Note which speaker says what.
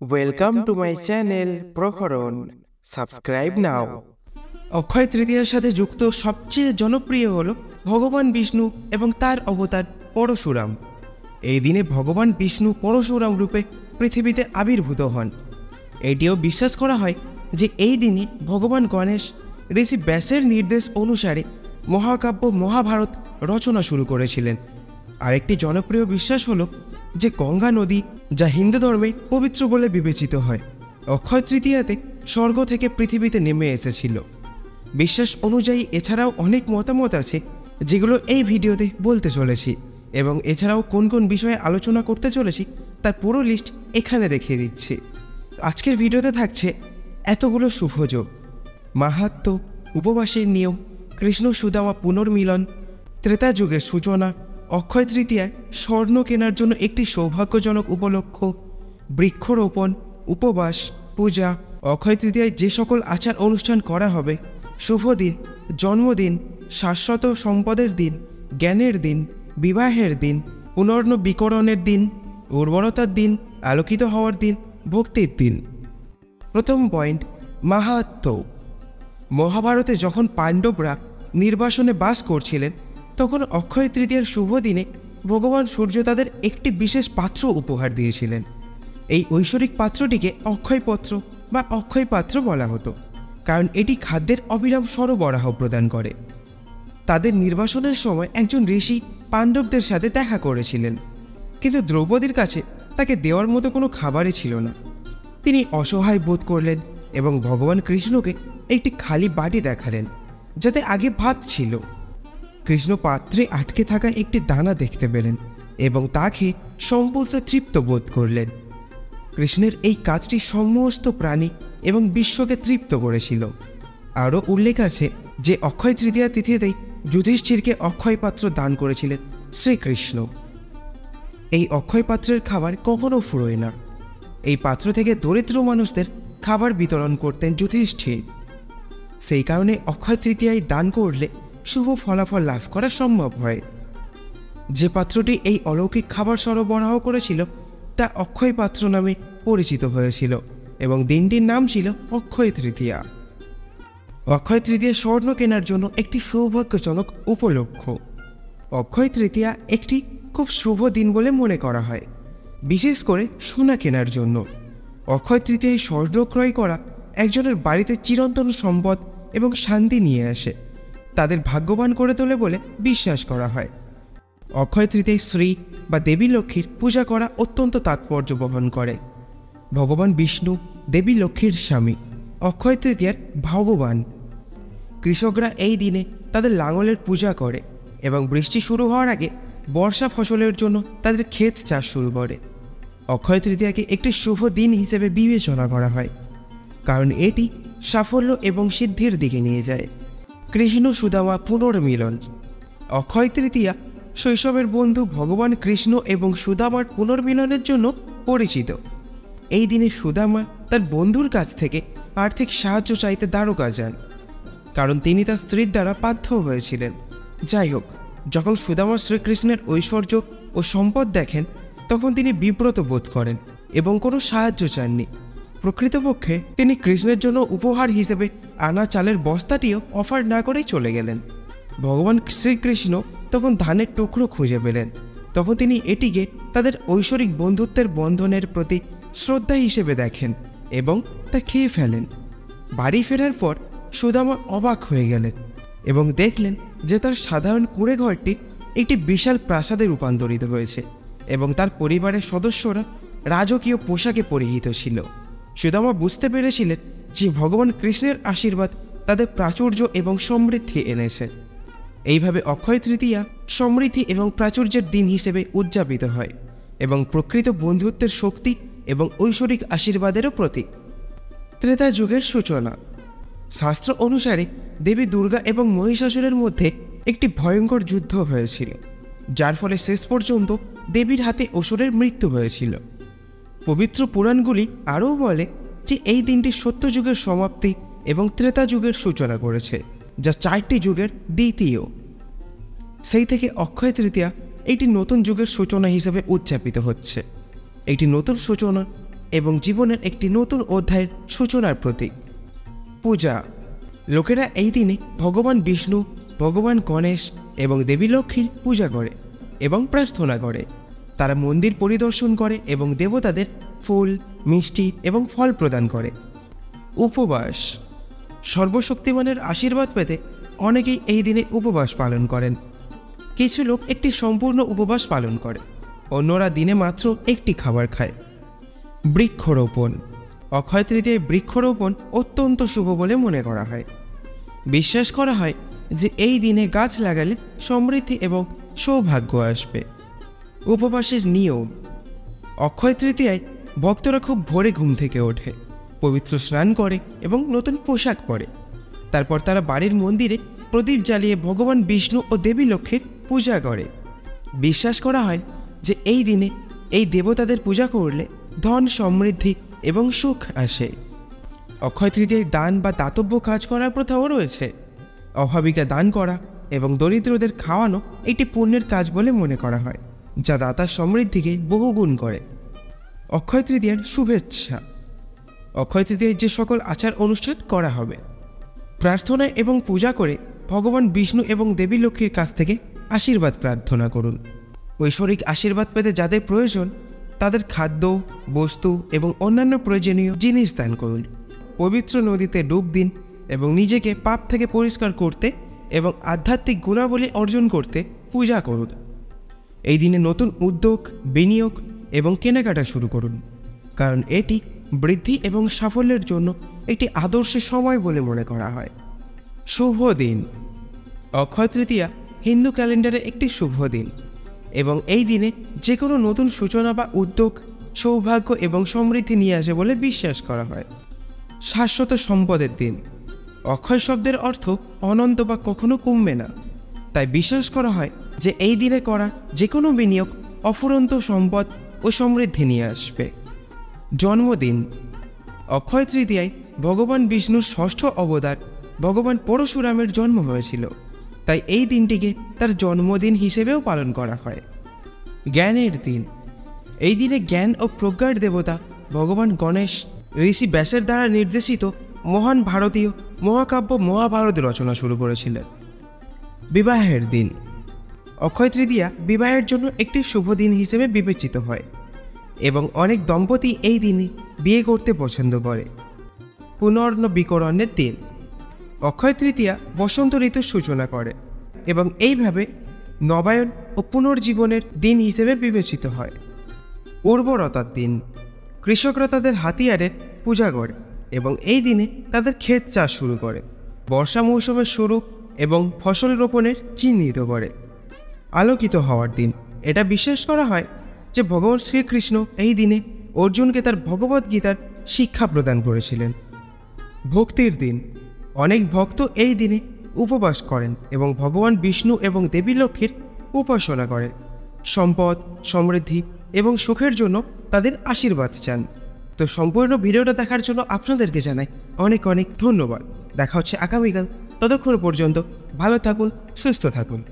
Speaker 1: Welcome to my channel Praharan subscribe নাও
Speaker 2: অক্ষয় তৃতীয়ার সাথে যুক্ত সবচেয়ে জনপ্রিয় হল ভগবান বিষ্ণু এবং তার অবতার পরশুরাম। এই দিনে ভগবান বিষ্ণু পরশুরাম রূপে পৃথিবীতে আবির্ভূত হন। এটিও বিশ্বাস করা হয় যে এই দিনে ভগবান গণেশ ঋষি ব্যাসের নির্দেশ অনুসারে মহাকাব্য মহাভারত রচনা শুরু করেছিলেন। আরেকটি জনপ্রিয় বিশ্বাস হল যে গঙ্গা নদী যা হিন্দু ধর্মে পবিত্র বলে বিবেচিত হয়। অক্ষয় তৃতীয়াতে স্বর্গ থেকে পৃথিবীতে নেমে এসেছিল। বিশ্বাস অনুযায়ী এছাড়াও অনেক মতামত আছে, যেগুলো এই ভিডিওতে বলতে চলেছি এবং এছাড়াও কোন কোন বিষয়ে আলোচনা করতে চলেছি, তার পুরো লিস্ট এখানে দেখিয়ে দিচ্ছি। আজকের ভিডিওতে থাকছে এতগুলো শুভযোগ মাহাত্ম উপবাসের নিয়ম, কৃষ্ণ সুদামা পুনর্মিলন, ত্রেতা যুগের সূচনা অক্ষয় তৃতীয়ায় স্বর্ণ কেনার জন্য একটি সৌভাগ্যজনক উপলক্ষ, বৃক্ষরোপণ, উপবাস, পূজা। অক্ষয় তৃতীয়ায় যে সকল আচার অনুষ্ঠান করা হবে, শুভ দিন, জন্মদিন, শাশ্বত সম্পদের দিন, জ্ঞানের দিন, বিবাহের দিন পুনর্ন বিকরণের দিন, উর্বরতার দিন, আলোকিত হওয়ার দিন, ভক্তির দিন। প্রথম পয়েন্ট মাহাত্ম মহাভারতে যখন পাণ্ডবরা নির্বাসনে বাস করছিলেন তখন অক্ষয় তৃতীয়ার শুভ দিনে ভগবান সূর্য তাদের একটি বিশেষ পাত্র উপহার দিয়েছিলেন। এই ঐশ্বরিক পাত্রটিকে অক্ষয় অক্ষয়পত্র বা অক্ষয় পাত্র বলা হতো, কারণ এটি খাদ্যের অবিরাম সরবরাহ প্রদান করে। তাদের নির্বাসনের সময় একজন ঋষি পাণ্ডবদের সাথে দেখা করেছিলেন, কিন্তু দ্রৌপদীর কাছে তাকে দেওয়ার মতো কোনো খাবারই ছিল না। তিনি অসহায় বোধ করলেন এবং ভগবান কৃষ্ণকে একটি খালি বাটি দেখালেন, যাতে আগে ভাত ছিল। কৃষ্ণ পাত্রে আটকে থাকা একটি দানা দেখতে পেলেন এবং তাকে সম্পূর্ণ তৃপ্ত বোধ করলেন। কৃষ্ণের এই কাজটি সমস্ত প্রাণী এবং বিশ্বকে তৃপ্ত করেছিল। আরও উল্লেখ আছে যে অক্ষয় তৃতীয়া তিথিতেই যুধিষ্ঠিরকে অক্ষয় পাত্র দান করেছিলেন শ্রীকৃষ্ণ। এই অক্ষয় পাত্রের খাবার কখনো ফুরোয় না। এই পাত্র থেকে দরিদ্র মানুষদের খাবার বিতরণ করতেন যুধিষ্ঠির। সেই কারণে অক্ষয় তৃতীয়ায় দান করলে শুভ ফলাফল লাভ করা সম্ভব হয়। যে পাত্রটি এই অলৌকিক খাবার সরবরাহ করেছিল, তা অক্ষয় পাত্র নামে পরিচিত হয়েছিল এবং দিনটির নাম ছিল অক্ষয় তৃতীয়া। অক্ষয় তৃতীয়া স্বর্ণ কেনার জন্য একটি সৌভাগ্যজনক উপলক্ষ। অক্ষয় তৃতীয়া একটি খুব শুভ দিন বলে মনে করা হয়, বিশেষ করে সোনা কেনার জন্য। অক্ষয় তৃতীয়ায় স্বর্ণ ক্রয় করা একজনের বাড়িতে চিরন্তন সম্পদ এবং শান্তি নিয়ে আসে। তাদের ভাগ্যবান করে তোলে বলে বিশ্বাস করা হয়। অক্ষয় তৃতীয় শ্রী বা দেবী লক্ষ্মীর পূজা করা অত্যন্ত তাৎপর্য বহন করে। ভগবান বিষ্ণু, দেবী লক্ষ্মীর স্বামী, অক্ষয় তৃতীয়ার ভগবান কৃষকরা এই দিনে তাদের লাঙলের পূজা করে এবং বৃষ্টি শুরু হওয়ার আগে বর্ষা ফসলের জন্য তাদের ক্ষেত চাষ শুরু করে। অক্ষয় তৃতীয়াকে একটি শুভ দিন হিসেবে বিবেচনা করা হয়, কারণ এটি সাফল্য এবং সিদ্ধির দিকে নিয়ে যায়। কৃষ্ণ সুদামা পুনর্মিলন। অক্ষয় তৃতীয়া, শৈশবের বন্ধু ভগবান কৃষ্ণ এবং সুদামার পুনর্মিলনের জন্য পরিচিত। এই দিনে সুদামা তার বন্ধুর কাছ থেকে আর্থিক সাহায্য চাইতে দ্বারকা যান, কারণ তিনি তার স্ত্রীর দ্বারা বাধ্য হয়েছিলেন। যাই হোক, যখন সুদামা শ্রীকৃষ্ণের ঐশ্বর্য ও সম্পদ দেখেন, তখন তিনি বিব্রত বোধ করেন এবং কোনো সাহায্য চাননি। প্রকৃতপক্ষে তিনি কৃষ্ণের জন্য উপহার হিসেবে আনা চালের বস্তাটিও অফার না করেই চলে গেলেন। ভগবান শ্রীকৃষ্ণ তখন ধানের টুকরো খুঁজে পেলেন। তখন তিনি এটিকে তাদের ঐশ্বরিক বন্ধুত্বের বন্ধনের প্রতি শ্রদ্ধা হিসেবে দেখেন এবং তা খেয়ে ফেলেন। বাড়ি ফেরার পর সুদামা অবাক হয়ে গেলেন এবং দেখলেন যে তার সাধারণ কুঁড়ে ঘরটি একটি বিশাল প্রাসাদে রূপান্তরিত হয়েছে এবং তার পরিবারের সদস্যরা রাজকীয় পোশাকে পরিহিত ছিল। সুদামা বুঝতে পেরেছিলেন যে ভগবান কৃষ্ণের আশীর্বাদ তাদের প্রাচুর্য এবং সমৃদ্ধি এনেছে। এইভাবে অক্ষয় তৃতীয়া সমৃদ্ধি এবং প্রাচুর্যের দিন হিসেবে উদযাপিত হয় এবং প্রকৃত বন্ধুত্বের শক্তি এবং ঐশ্বরিক আশীর্বাদেরও প্রতীক। ত্রেতা যুগের সূচনা। শাস্ত্র অনুসারে দেবী দুর্গা এবং মহিষাসুরের মধ্যে একটি ভয়ঙ্কর যুদ্ধ হয়েছিল, যার ফলে শেষ পর্যন্ত দেবীর হাতে অসুরের মৃত্যু হয়েছিল। পবিত্র পুরাণগুলি আরও বলে যে এই দিনটি সত্যযুগের সমাপ্তি এবং ত্রেতা যুগের সূচনা করেছে, যা চারটি যুগের দ্বিতীয়। সেই থেকে অক্ষয় তৃতীয়া একটি নতুন যুগের সূচনা হিসেবে উদযাপিত হচ্ছে। একটি নতুন সূচনা এবং জীবনের একটি নতুন অধ্যায়ের সূচনার প্রতীক। পূজা। লোকেরা এই দিনে ভগবান বিষ্ণু, ভগবান গণেশ এবং দেবী লক্ষ্মীর পূজা করে এবং প্রার্থনা করে। তারা মন্দির পরিদর্শন করে এবং দেবতাদের ফুল মিষ্টি এবং ফল প্রদান করে। উপবাস। সর্বশক্তিমানের আশীর্বাদ পেতে অনেকেই এই দিনে উপবাস পালন করেন। কিছু লোক একটি সম্পূর্ণ উপবাস পালন করে। অন্যরা দিনে মাত্র একটি খাবার খায়। বৃক্ষরোপণ। অক্ষয় তৃতীয়ায় বৃক্ষরোপণ অত্যন্ত শুভ বলে মনে করা হয়। বিশ্বাস করা হয় যে এই দিনে গাছ লাগালে সমৃদ্ধি এবং সৌভাগ্য আসবে। উপবাসের নিয়ম। অক্ষয় তৃতীয়ায় ভক্তরা খুব ভোরে ঘুম থেকে ওঠে, পবিত্র স্নান করে এবং নতুন পোশাক পরে। তারপর তারা বাড়ির মন্দিরে প্রদীপ জ্বালিয়ে ভগবান বিষ্ণু ও দেবী লক্ষ্মীর পূজা করে। বিশ্বাস করা হয় যে এই দিনে এই দেবতাদের পূজা করলে ধন সমৃদ্ধি এবং সুখ আসে। অক্ষয় তৃতীয়ায় দান বা দাতব্য কাজ করার প্রথাও রয়েছে। অভাবিকা দান করা এবং দরিদ্রদের খাওয়ানো একটি পুণ্যের কাজ বলে মনে করা হয়, যা দাতার সমৃদ্ধিকে বহুগুণ করে। অক্ষয় তৃতীয়ার শুভেচ্ছা। অক্ষয় তৃতীয়ায় যে সকল আচার অনুষ্ঠান করা হবে, প্রার্থনা এবং পূজা করে ভগবান বিষ্ণু এবং দেবী লক্ষ্মীর কাছ থেকে আশীর্বাদ প্রার্থনা করুন। ঐশ্বরিক আশীর্বাদ পেতে যাদের প্রয়োজন, তাদের খাদ্য, বস্তু এবং অন্যান্য প্রয়োজনীয় জিনিস দান করুন। পবিত্র নদীতে ডুব দিন এবং নিজেকে পাপ থেকে পরিষ্কার করতে এবং আধ্যাত্মিক গুণাবলী অর্জন করতে পূজা করুন। এই দিনে নতুন উদ্যোগ, বিনিয়োগ এবং কেনাকাটা শুরু করুন। কারণ এটি বৃদ্ধি এবং সাফল্যের জন্য একটি আদর্শ সময় বলে মনে করা হয়। শুভ দিন। অক্ষয় তৃতীয়া হিন্দু ক্যালেন্ডারে একটি শুভ দিন এবং এই দিনে যে কোনো নতুন সূচনা বা উদ্যোগ, সৌভাগ্য এবং সমৃদ্ধি নিয়ে আসে বলে বিশ্বাস করা হয়। শাশ্বত সম্পদের দিন। অক্ষয় শব্দের অর্থ অনন্ত বা কখনো কমবে না। তাই বিশ্বাস করা হয় যে এই দিনে করা যে কোনো বিনিয়োগ অফুরন্ত সম্পদ ও সমৃদ্ধি নিয়ে আসবে। জন্মদিন। অক্ষয় তৃতীয়ায় ভগবান বিষ্ণুর ষষ্ঠ অবতার ভগবান পরশুরামের জন্ম হয়েছিল। তাই এই দিনটিকে তার জন্মদিন হিসেবেও পালন করা হয়। জ্ঞানের দিন। এই দিনে জ্ঞান ও প্রজ্ঞার দেবতা ভগবান গণেশ, ঋষি ব্যাসের দ্বারা নির্দেশিত মহান ভারতীয় মহাকাব্য মহাভারত রচনা শুরু করেছিলেন। বিবাহের দিন। অক্ষয় তৃতীয়া বিবাহের জন্য একটি শুভ দিন হিসেবে বিবেচিত হয় এবং অনেক দম্পতি এই দিনে বিয়ে করতে পছন্দ করে। পুনর্নবীকরণের দিন। অক্ষয় তৃতীয়া বসন্ত ঋতুর সূচনা করে এবং এইভাবে নবায়ন ও পুনর্জীবনের দিন হিসেবে বিবেচিত হয়। উর্বরতার দিন। কৃষকরা তাদের হাতিয়ারের পূজা করে এবং এই দিনে তাদের ক্ষেত চাষ শুরু করে। বর্ষা মৌসুমের শুরু এবং ফসল রোপণের চিহ্নিত করে। আলোকিত হওয়ার দিন। এটা বিশ্বাস করা হয় যে ভগবান শ্রীকৃষ্ণ এই দিনে অর্জুনকে তার ভগবদ্গীতার শিক্ষা প্রদান করেছিলেন। ভক্তির দিন। অনেক ভক্ত এই দিনে উপবাস করেন এবং ভগবান বিষ্ণু এবং দেবী লক্ষ্মীর উপাসনা করেন সম্পদ, সমৃদ্ধি এবং সুখের জন্য তাদের আশীর্বাদ চান। তো সম্পূর্ণ ভিডিওটা দেখার জন্য আপনাদেরকে জানাই অনেক অনেক ধন্যবাদ। দেখা হচ্ছে আগামীকাল। ততক্ষণ পর্যন্ত ভালো থাকুন, সুস্থ থাকুন।